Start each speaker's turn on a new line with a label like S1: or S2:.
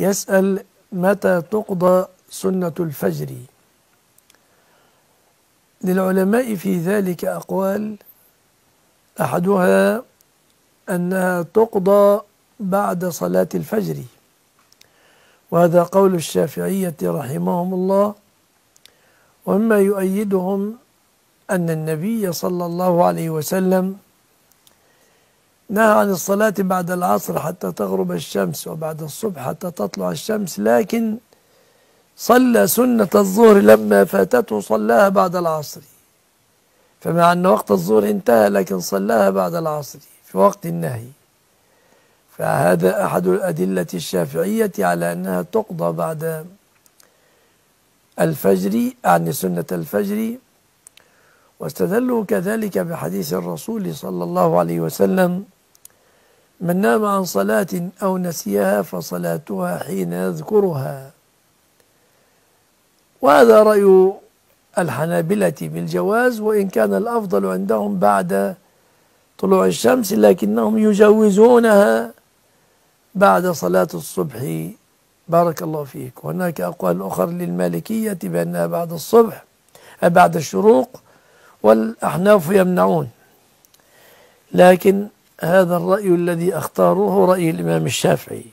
S1: يسأل متى تقضى سنة الفجر. للعلماء في ذلك أقوال أحدها أنها تقضى بعد صلاة الفجر. وهذا قول الشافعية رحمهم الله. ومما يؤيدهم أن النبي صلى الله عليه وسلم نهى عن الصلاة بعد العصر حتى تغرب الشمس وبعد الصبح حتى تطلع الشمس لكن صلى سنة الظهر لما فاتته صلاها بعد العصر. فمع أن وقت الظهر انتهى لكن صلاها بعد العصر في وقت النهي. فهذا أحد الأدلة الشافعية على أنها تقضى بعد الفجر يعني سنة الفجر. واستدلوا كذلك بحديث الرسول صلى الله عليه وسلم من نام عن صلاة أو نسيها فصلاتها حين يذكرها. وهذا رأي الحنابلة بالجواز وإن كان الأفضل عندهم بعد طلوع الشمس لكنهم يجوزونها بعد صلاة الصبح. بارك الله فيك. هناك أقوال أخرى للمالكية بأنها بعد الصبح بعد الشروق والأحناف يمنعون. لكن هذا الرأي الذي أختاروه رأي الإمام الشافعي.